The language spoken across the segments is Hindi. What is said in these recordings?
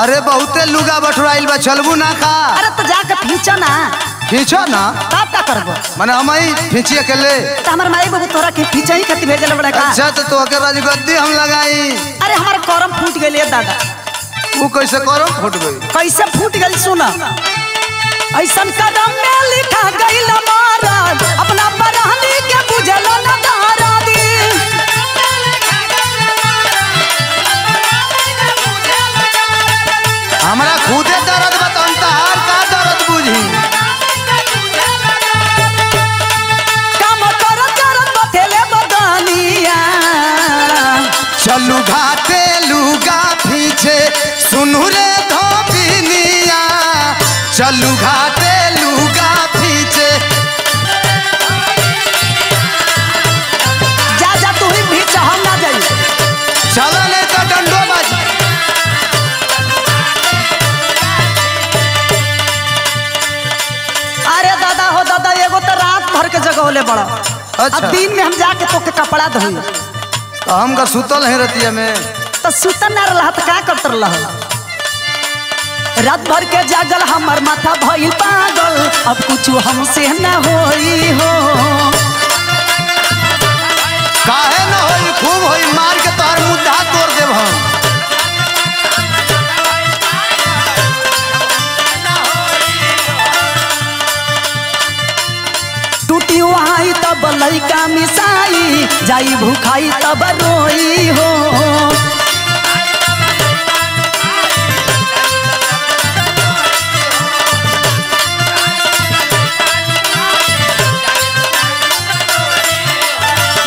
अरे बहुते लुगा बटुराइल बा चलबू ना का? अरे तो जाके खींचो ना। खींचो ना? तब का करबो? मने हम ही खींची अकेले तो हमार माई बाबू तोरा के खींचा ही खातिर भेजल बड़ा का अच्छा तो तोके तोहके राजगद्दी हम लगाई। अरे हमार करम फूट गेल दादा। वो कैसे करो फूट गई? कैसे फूट गई सुना। ऐसन कदम में लिखा गई महाराज। अपना बरहनी के बुझल चलू लुगा पीछे सुनू रे धोबिनिया चलू घाटे लुगा पीछे। जा जा तू ही भी चाह ना जाई। चलो नहीं तो डंडो बाजी। अरे दादा हो दादा एगो तो रात भर के जगह होले बड़ा। अच्छा। अब दिन में हम जाके तो के कपड़ा धोई। हम का सुतल है रतिया में। तो सुतन ना रहा तो का करत रहा रात भर के जागल हमर माथा भइल पागल अब कुछ हमसे न होई हो। काहे न होई खूब होई मार के तोहर मुद्दा तोड़ देब हम। टूटी वहाई तब लइका मिसाई जाई भूखाई तब रोई हो।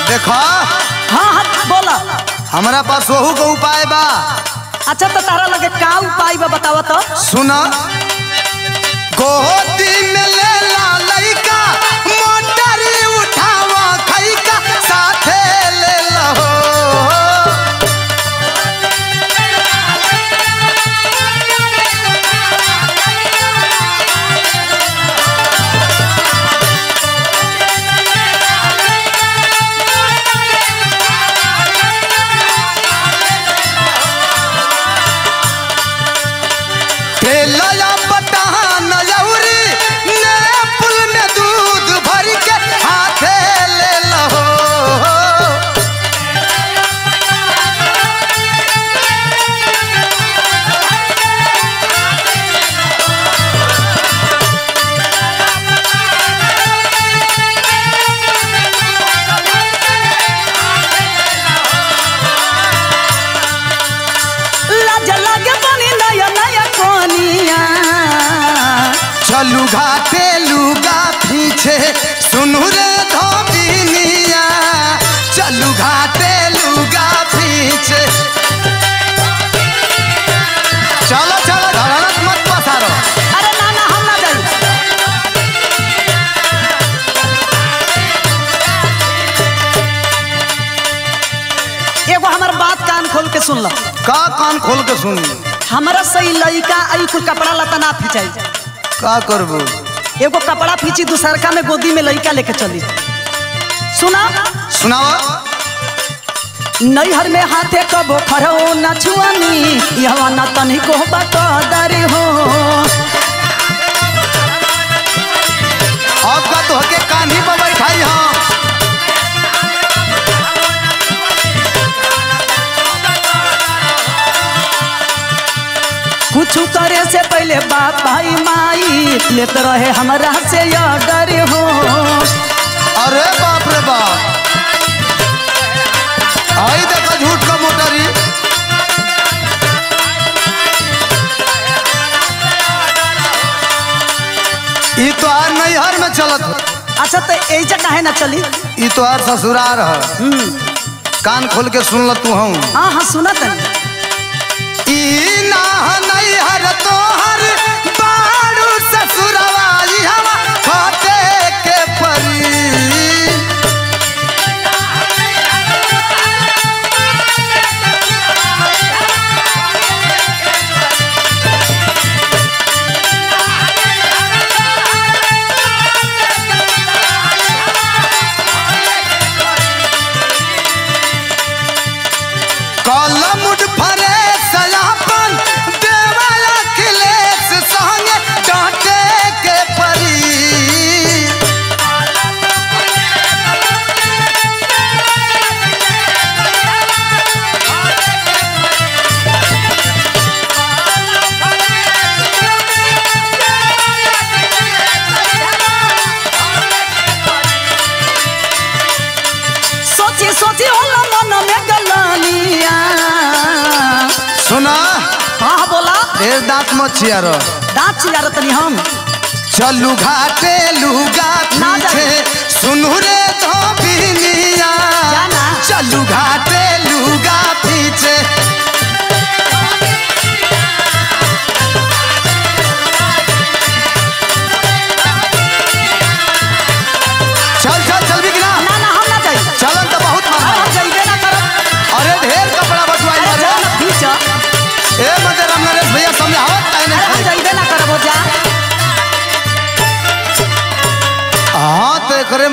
देखो। हाँ हाँ बोला। हमारा पास वहू का उपाय बा। अच्छा तो तारा लगे का उपाय बा बतावा तो। सुना। गोदी में ले ला लइका सुनू रे धोबिनिया चलू घाटे लुगा पीछे चलो चलो धड़ालत मत पसारो। अरे ना ना हम ना जाई एगो हमर बात कान खोल के सुन लो का कान खोल के सुन हमारा सही लइका आई कुल कपड़ा लता ना फिचाई। का करबू? एगो कपड़ा फींची दूसरका में गोदी में लड़का लेके चली। सुना? सुनावा। नैहर में हाथे कबो खरो न छुआनी यहवा न तनिको दर हो। से पहले बाप भाई माई लेते रहे हमारा से अगर हो। अरे बाप रे बाप। आई देखा झूठ का मोटरी। ई तो आर नैहर में चलत। अच्छा तो ऐजा काहे ना चली? ई तो आर ससुरार है। कान खोल के सुन ल तू हूँ हाँ हाँ। सुना तनी ई ना नैहर तोहर बारू ससुरवा सोची होला मन में गलानिया। सुना? हाँ बोला। ढेर दांत मत छियारो दांत चिल्ला तनी हम। चलू घाटे लुगा ना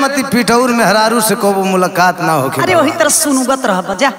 मती पिठौर में हरारू से को मुलाकात ना होके अरे वही तरह सुनुगत रह जा